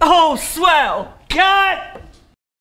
Oh, swell! Cut!